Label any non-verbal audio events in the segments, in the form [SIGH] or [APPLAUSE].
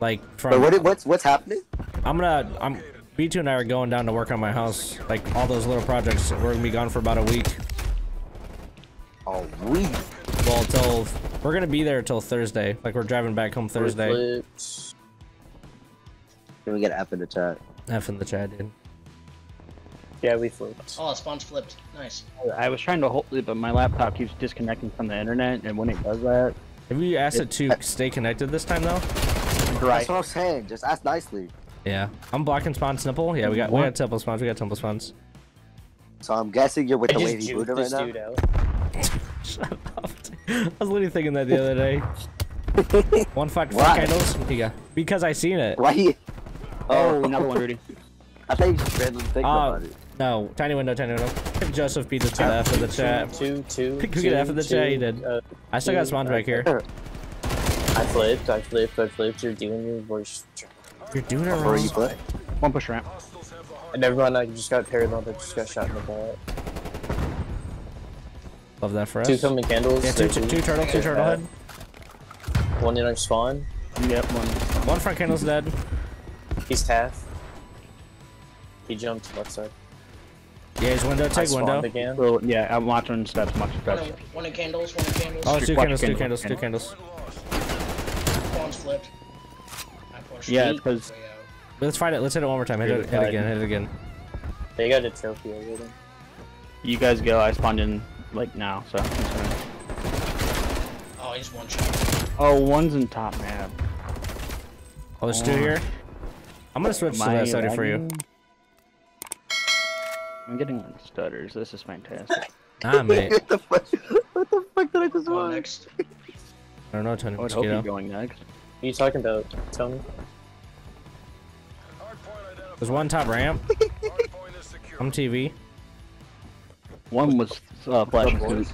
Like from. But what, what's what's happening? I'm gonna. I'm. B2 and I are going down to work on my house. Like all those little projects. We're gonna be gone for about a week. A week. Well, till we're gonna be there till Thursday. Like we're driving back home Thursday. Flips. Can we get F in the chat? F in the chat, dude. Yeah, we flipped. Oh, spawn's flipped. Nice. I was trying to hold it, but my laptop keeps disconnecting from the internet, and when it does that, Have you asked it to stay connected this time though? Right. That's what I'm saying. Just ask nicely. Yeah. I'm blocking spawn simple. Yeah, we got we got temple spawns. We got temple spawns. So I'm guessing you're with I the just wavy juked Buddha right now. dude. [LAUGHS] [LAUGHS] Shut up. I was literally thinking that the other day. [LAUGHS] One fight four Why? candles. Yeah. Because I seen it. Why? you- Oh, another one, Rudey. I think you just randomly think Uh, about it. No. Tiny window. Tiny window. Joseph beat to the F in the chat. Two, two, Could two, get F in the two, chat, he did. uh, I still got two, spawns uh, back here. I flipped, I flipped, I flipped. You're doing your worst. You're doing it Where wrong. you play? One push ramp. And everyone, I just got paralleled. I just got shot in the butt. Love that for us. Two coming candles. Yeah, two, they're two, two turtle, two turtle head. One in our spawn. Yep, one. One front candle's dead. He's half. He jumped left side. Yeah, he's window. Take window. again. Well, yeah, I'm watching steps, watching One steps. in, one in candles, one in candles. Oh, it's two candles, two candle, candles, two candle. candles. Spawn's flipped. I pushed. Yeah, because- Let's find it. Let's hit it one more time. Hit it, hit it again. Hit it again. They got a trophy already. You guys go. I spawned in like now, so. I'm just Oh, he's one shot. Oh, one's in top map. Oh, there's two here. I'm gonna switch to Am I that side for you. I'm getting like stutters. This is fantastic. [LAUGHS] [LAUGHS] Ah, mate. what the fuck? [LAUGHS] What the fuck did I just Go watch? next. I don't know, Tony I would hope you're going next. What are you talking about, Tony? There's one top ramp. [LAUGHS] I'm TV. One was uh, flashing through.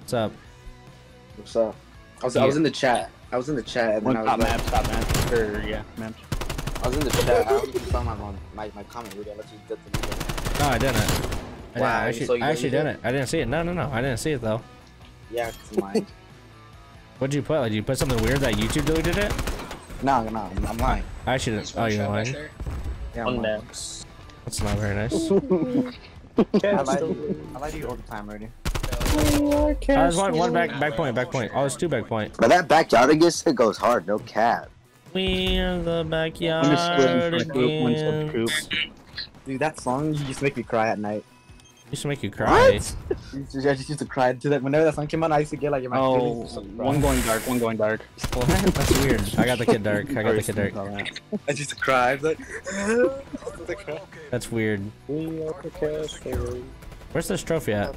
What's up? What's up? I was, I was in the chat. I was in the chat and One then I top was like, map, top map. Or, yeah, maps. I was in the chat. I don't know saw my, my, my comment, Rudey. I let you get the video. No, I didn't. I, Wow, didn't. I actually, saw you I actually didn't? didn't. I didn't see it. No, no, no. I didn't see it though. Yeah, it's mine. What'd you put? Like, did you put something weird that YouTube deleted it? no, no, I'm, I'm lying. I actually He's didn't. Oh, one you're lying. Yeah, On I'm lying. That's not very nice. [LAUGHS] I Cat like, still- you all the time, already. Oh, uh, there's one, one back, back point, back point. Oh, there's two back point. But that backyard against it goes hard. No cap. We're the backyard I'm just splitting for coop, one sub again. Dude, that song used to make me cry at night. Used to make you cry. [LAUGHS] Used to- I just used to cry to that. Whenever that song came on, I used to get like in my Oh, feelings. just to cry. one going dark, one going dark. What? That's weird. I got the kid dark. I got the kid dark. I just used to cry. I was like, I was like, That's weird. We are the casters. Where's this trophy at?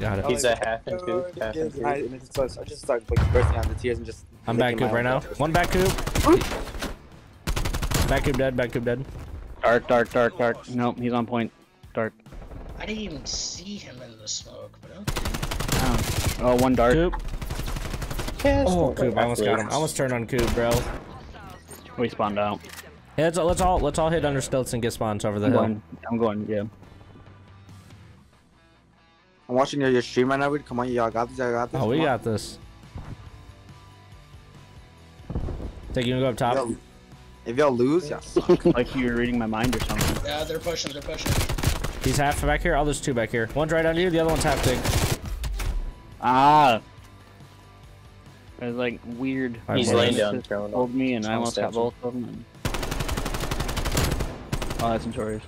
Got it. He's a half and two. half and I, and it just, I just started like bursting out the tears and just. I'm back licking coop right now. One back coop. Back coop dead. Back coop dead. Dark, dark, dark, dark. Nope, he's on point. Dark. I didn't even see him in the smoke, but okay. Oh, oh one dark. Coop. Oh, coop. I almost got him. I almost turned on coop, bro. We spawned out. Yeah, let's, let's all let's all hit under stilts and get spawns over the I'm hill. going. I'm going. Yeah. I'm watching your, your stream right now, Rudey. Come on, y'all got this. Y'all got this. Oh, we Come on. got this. Take you to go up top. Yo, If y'all lose, y'all [LAUGHS] suck. like you were reading my mind or something. Yeah, they're pushing, they're pushing. He's half back here. Oh, there's two back here. One's right under you. The other one's half big. Ah. It was like weird. He's Well, laying it down, just throwing Told me, and I almost got both of them. And... Oh, that's Notorious.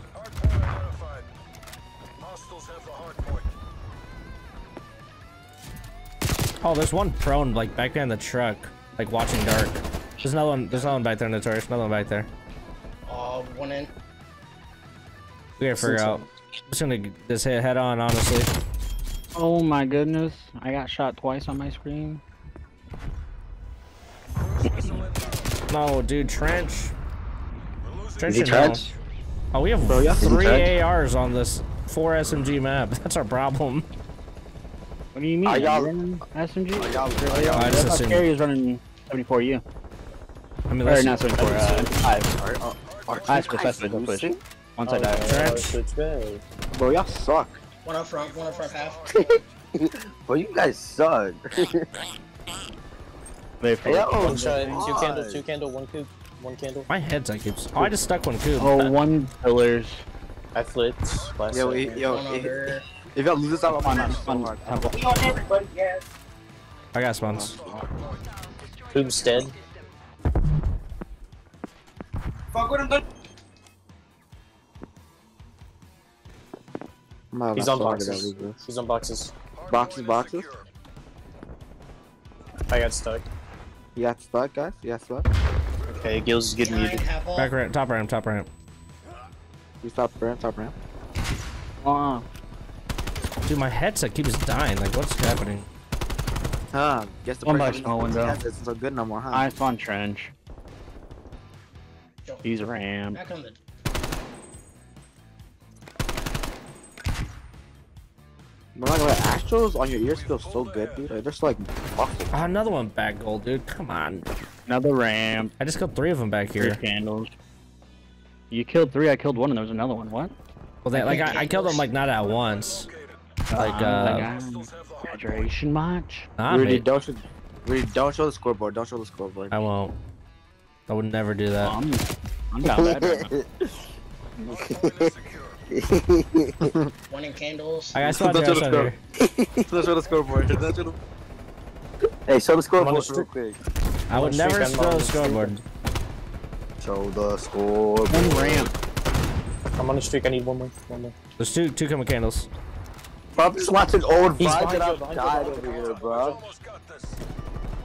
Oh, there's one prone like back behind the truck, like watching dark. There's another one. There's another one back there, notorious. Another one back there. Oh, one in. We gotta figure out. I'm just gonna just hit head on, honestly. Oh my goodness! I got shot twice on my screen. No, dude, trench. Trench. Is he trench? Oh, we have Bro, three? ARs on this four SMG map. [LAUGHS] That's our problem. What do you mean? Are y'all- running SMG? Are y'all, Oh, are y'all, I I just thought assumed. Carrie was running 74U. I mean, Or let's not 74, uh, 5. Are, are, are you switch, guys switch, switch, switch. losing? Once I Oh, die. Trench. switch bro, y'all suck. One up front, one up front half. [LAUGHS] Bro, you guys suck. They Yeah, full- oh, One shot, two God. candle, two candle, one cube, one candle. My head's like keeps. Oh, I just stuck one cube. Oh, one pillars. I flipped last Yo, second. yo, One if, y'all lose this out, I'm On, gonna on, so hard. temple. I got spawns. Cube's dead. I'm gonna He's on hard boxes. He's on boxes. Boxes, boxes. I got stuck. You got stuck, guys. You got stuck. Okay, Gills is getting Nine, muted. half. Back ramp, top ramp, top ramp. You stop ramp, top ramp. Oh, Dude, my headset keeps dying. Like, what's happening? Huh? Guess the One by person small who's- window. Yes, It's so good no more, huh? I spawn trench. He's ramp. Back on the. But like, like Astros on your ears feel so good, dude. They're just like muffled. Oh, another one back gold, dude. Come on. Another ramp. I just killed three of them back here. Three here. candles. You killed three. I killed one, and there was another one. What? Well, they, like I, I killed them like not at once. Like, Um, uh, like, graduation match. Nah, Rudey, mate. don't show, Rudey, don't show the scoreboard. Don't show the scoreboard. I won't. I would never do Oh, that. I'm, I'm down bad right [LAUGHS] now. [LAUGHS] One in candles. I got spot Don't here, show I the spot show the scoreboard. Don't show the... hey, show the scoreboard Honest- real quick. I would never streak show on the the streak. scoreboard. Show the scoreboard. One ramp. I'm on a streak. I need one more. One more. There's two two coming candles. Bro, I'm just watching old He's vines behind and I'm behind you, dying behind over here, bro.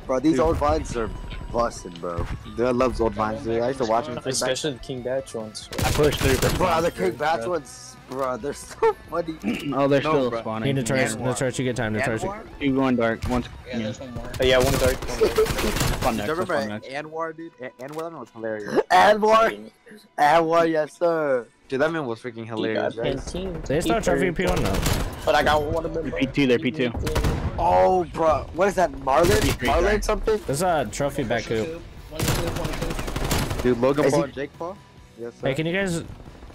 Bro, these old vines are busting, bro. Dude, I love old vines, dude. I used to watch them. Especially the King Bach ones. I pushed through. for Bro, the. King Bach ones, bro, they're so [LAUGHS] funny. [CLEARS THROAT] Oh, they're No, still bro. Hey, spawning. Notorious, Anwar. Notorious, you get time, Notorious. Anwar? Two going dark. One's Yeah, yeah. there's one more. Oh, yeah, one dark. One dark. Spawn next. you remember spawn next. Anwar, dude? A- Anwar, that man was hilarious. [LAUGHS] Anwar, Anwar, yes sir. Dude, that man was freaking hilarious, right? They start trophy P1 now. But I got one of them. P2, they're P2. Oh, bro, what is that, Marlin? P3 Marlon guy. something? There's a trophy back One coop. cube. One cube. One cube. Dude, Logan Paul and Jake Paul? Yes, sir. Hey, can you guys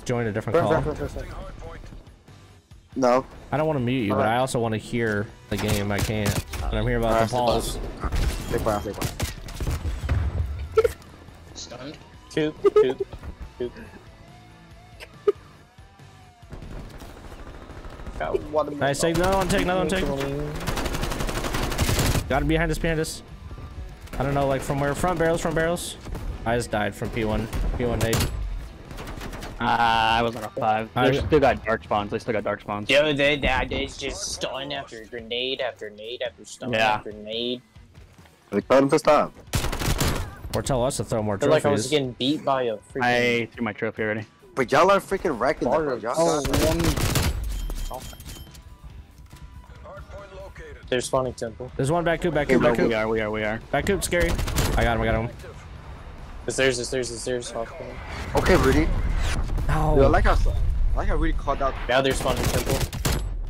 join a different call? No. I don't want to mute you, but I also want to hear the game. I can't. And I'm here about the balls. Stay quiet, stay quiet. Stunned. Coop, coop, coop. Got one of them. Nice, take another one, take another one, take. Got it behind us, behind us. I don't know, like from where? Front barrels, front barrels. I just died from P1. P1 nade. Ah, I was on a five. I- They still got dark spawns. They still got dark spawns. Yo, they, that is just stun after grenade after nade after stun Yeah. after nade. We told him to stop. Or tell us to throw more I feel like I was getting beat by a freaking. I threw my trophy already. But y'all are freaking wrecking them, bro. Y'all Oh, got- one. They're spawning temple. There's one back coop, back coop, No, back we are, we are, we are. Back coop, scary. I got him, I got him. It's theirs, it's theirs, it's theirs. Okay, Rudey. Dude, I like how, I like how Rudey called out. Now they're spawning temple.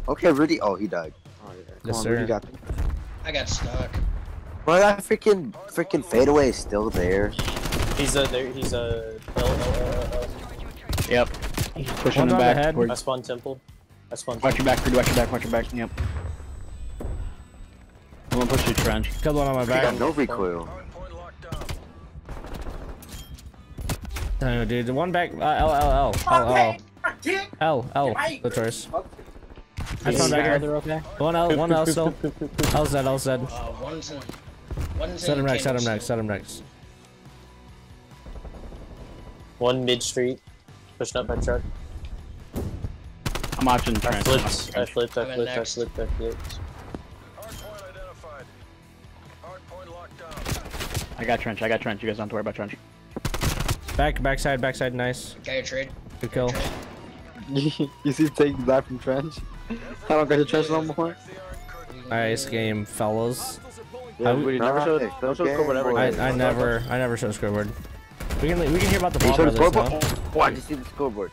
Okay, Rudey. Oh, he died. Oh, yeah. Yes, on, sir. Rudey got I got stuck. Bro, that freaking freaking fadeaway is still there. He's a, there, he's a. L, L, L, L, L. Yep. He's pushing One's them the back. head. I towards- spawned temple. I spawned Watch your back, Rudey. Watch your back. Watch your back. Yep. I'm gonna push you, trench. Killed one on my back. got no recoil. No, dude, the one back. Uh, L, L, L. L, L. L, L. Notorious. I found back here. okay? One L, one L still. L's dead, L's dead. Uh, one's in. One's Set him next, set him next, set him next. One mid street. Pushing up my truck. I'm watching I trench. flipped, I flipped, I I'm in flipped, I next. flipped, I flipped. I got trench. I got trench. You guys don't have to worry about trench. Back, backside, backside, nice. Got your trade. Good kill. [LAUGHS] you see taking that from trench? I don't got your trench no more. Nice game, fellas. Yeah, I- Rudey, never show, Nice, don't show scoreboard ever. I, again. I never, I never show scoreboard. We can, we can hear about the Ball Brothers scoreboard? now. Oh, I just see the scoreboard.